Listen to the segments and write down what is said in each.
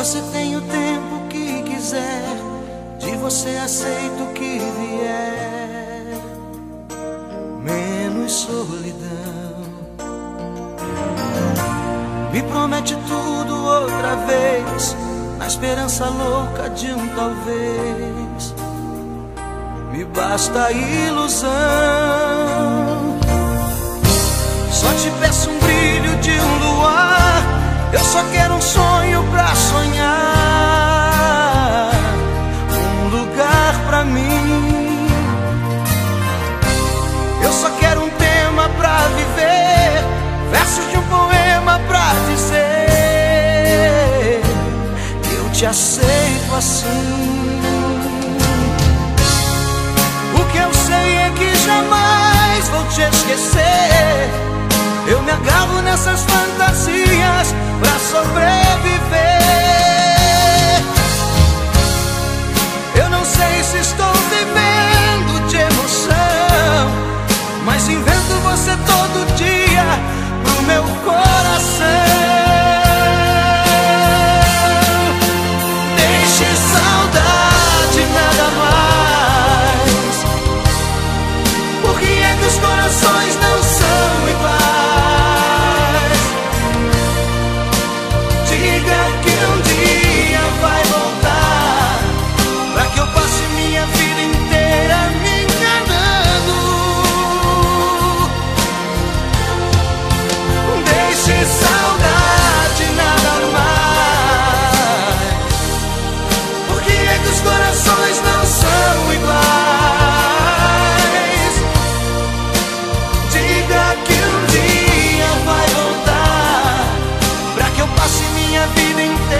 Você tem o tempo que quiser, de você aceito o que vier, menos solidão. Me promete tudo outra vez, na esperança louca de um talvez. Me basta a ilusão. Só te peço um brilho de um luar. Eu só quero um sonho pra sonhar. Um lugar pra mim. Eu só quero um tema pra viver. Versos de um poema pra dizer. Eu te aceito assim. O que eu sei é que jamais vou te esquecer. Me agarro nessas fantasias pra sobreviver. feeling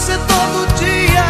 você todo dia.